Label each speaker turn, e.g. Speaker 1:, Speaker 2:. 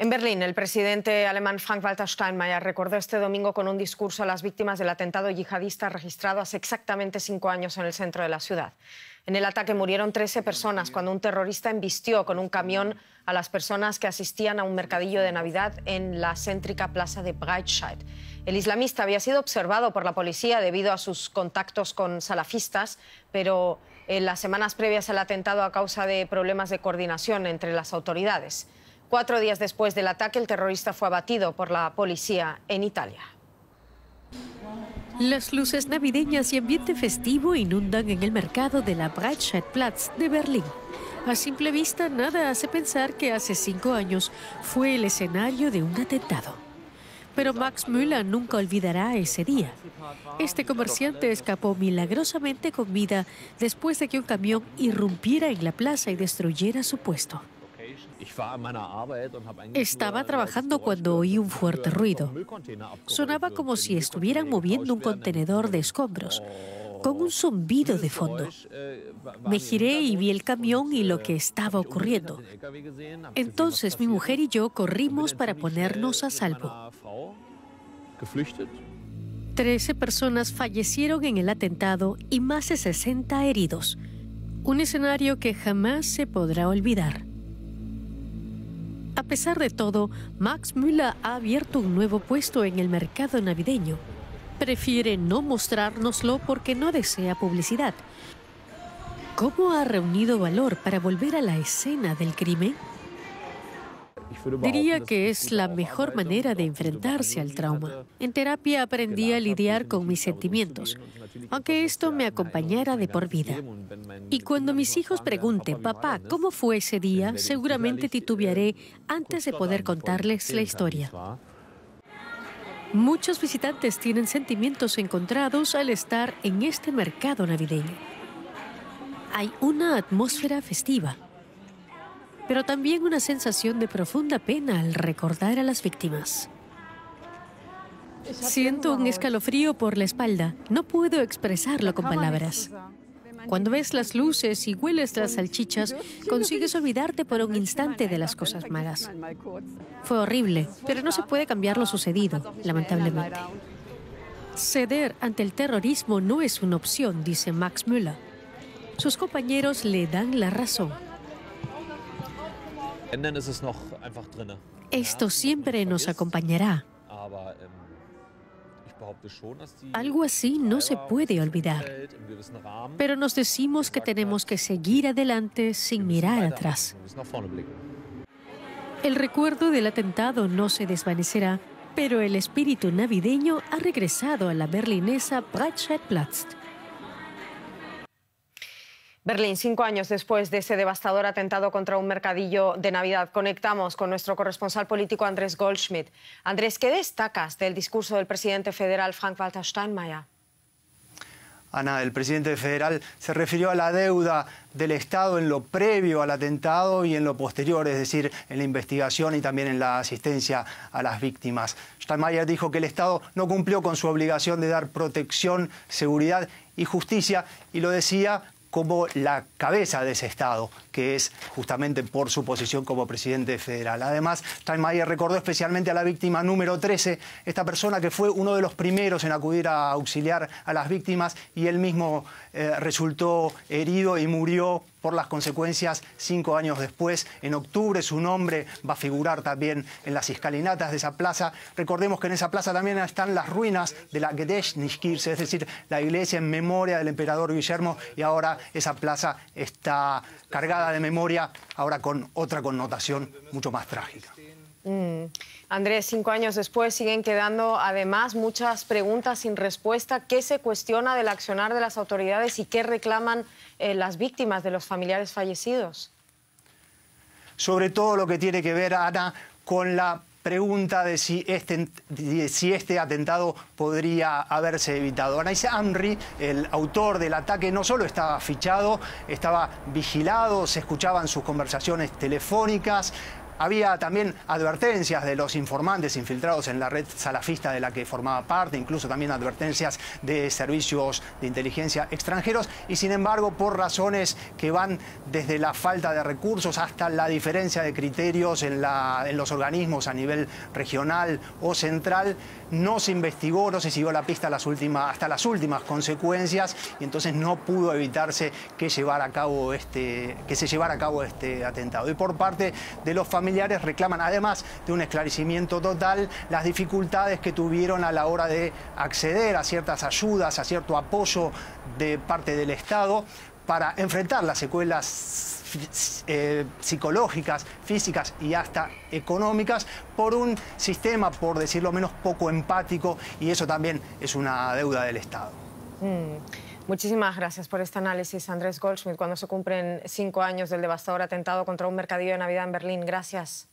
Speaker 1: En Berlín, el presidente alemán Frank-Walter Steinmeier recordó este domingo con un discurso a las víctimas del atentado yihadista registrado hace exactamente cinco años en el centro de la ciudad. En el ataque murieron 13 personas cuando un terrorista embistió con un camión a las personas que asistían a un mercadillo de Navidad en la céntrica plaza de Breitscheid. El islamista había sido observado por la policía debido a sus contactos con salafistas, pero en las semanas previas al atentado a causa de problemas de coordinación entre las autoridades. Cuatro días después del ataque, el terrorista fue abatido por la policía en Italia.
Speaker 2: Las luces navideñas y ambiente festivo inundan en el mercado de la Breitscheidplatz de Berlín. A simple vista, nada hace pensar que hace cinco años fue el escenario de un atentado. Pero Max Müller nunca olvidará ese día. Este comerciante escapó milagrosamente con vida después de que un camión irrumpiera en la plaza y destruyera su puesto. Estaba trabajando cuando oí un fuerte ruido. Sonaba como si estuvieran moviendo un contenedor de escombros, con un zumbido de fondo. Me giré y vi el camión y lo que estaba ocurriendo. Entonces mi mujer y yo corrimos para ponernos a salvo. Trece personas fallecieron en el atentado y más de 60 heridos. Un escenario que jamás se podrá olvidar. A pesar de todo, Max Müller ha abierto un nuevo puesto en el mercado navideño. Prefiere no mostrárnoslo porque no desea publicidad. ¿Cómo ha reunido valor para volver a la escena del crimen? Diría que es la mejor manera de enfrentarse al trauma. En terapia aprendí a lidiar con mis sentimientos, aunque esto me acompañara de por vida. Y cuando mis hijos pregunten, papá, ¿cómo fue ese día? Seguramente titubearé antes de poder contarles la historia. Muchos visitantes tienen sentimientos encontrados al estar en este mercado navideño. Hay una atmósfera festiva pero también una sensación de profunda pena al recordar a las víctimas. Siento un escalofrío por la espalda. No puedo expresarlo con palabras. Cuando ves las luces y hueles las salchichas, consigues olvidarte por un instante de las cosas malas. Fue horrible, pero no se puede cambiar lo sucedido, lamentablemente. Ceder ante el terrorismo no es una opción, dice Max Müller. Sus compañeros le dan la razón. Esto siempre nos acompañará. Algo así no se puede olvidar. Pero nos decimos que tenemos que seguir adelante sin mirar atrás. El recuerdo del atentado no se desvanecerá, pero el espíritu navideño ha regresado a la berlinesa Breitscheidplatz.
Speaker 1: Berlín, cinco años después de ese devastador atentado contra un mercadillo de Navidad, conectamos con nuestro corresponsal político Andrés Goldschmidt. Andrés, ¿qué destacas del discurso del presidente federal Frank-Walter Steinmeier?
Speaker 3: Ana, el presidente federal se refirió a la deuda del Estado en lo previo al atentado y en lo posterior, es decir, en la investigación y también en la asistencia a las víctimas. Steinmeier dijo que el Estado no cumplió con su obligación de dar protección, seguridad y justicia y lo decía como la cabeza de ese Estado, que es justamente por su posición como presidente federal. Además, Steinmeier recordó especialmente a la víctima número 13, esta persona que fue uno de los primeros en acudir a auxiliar a las víctimas y él mismo eh, resultó herido y murió por las consecuencias cinco años después. En octubre su nombre va a figurar también en las escalinatas de esa plaza. Recordemos que en esa plaza también están las ruinas de la Gedächtniskirche, es decir, la iglesia en memoria del emperador Guillermo y ahora esa plaza está cargada de memoria, ahora con otra connotación mucho más trágica.
Speaker 1: Mm. Andrés, cinco años después siguen quedando además muchas preguntas sin respuesta. ¿Qué se cuestiona del accionar de las autoridades y qué reclaman eh, las víctimas de los familiares fallecidos?
Speaker 3: Sobre todo lo que tiene que ver, Ana, con la pregunta de si este, si este atentado podría haberse evitado. Anais Amri, el autor del ataque, no solo estaba fichado, estaba vigilado, se escuchaban sus conversaciones telefónicas, había también advertencias de los informantes infiltrados en la red salafista de la que formaba parte, incluso también advertencias de servicios de inteligencia extranjeros y sin embargo por razones que van desde la falta de recursos hasta la diferencia de criterios en, los organismos a nivel regional o central, no se investigó, no se siguió la pista hasta las últimas consecuencias y entonces no pudo evitarse que, llevar a cabo este, que se llevara a cabo este atentado. Y por parte de los familiares reclaman, además de un esclarecimiento total, las dificultades que tuvieron a la hora de acceder a ciertas ayudas, a cierto apoyo de parte del Estado para enfrentar las secuelas eh, psicológicas, físicas y hasta económicas por un sistema, por decirlo menos, poco empático y eso también es una deuda del Estado.
Speaker 1: Mm. Muchísimas gracias por este análisis, Andrés Goldschmidt, cuando se cumplen cinco años del devastador atentado contra un mercadillo de Navidad en Berlín. Gracias.